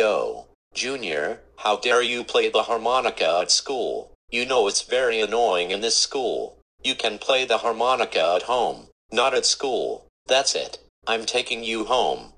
Yo, Junior, how dare you play the harmonica at school? You know it's very annoying in this school. You can play the harmonica at home, not at school. That's it. I'm taking you home.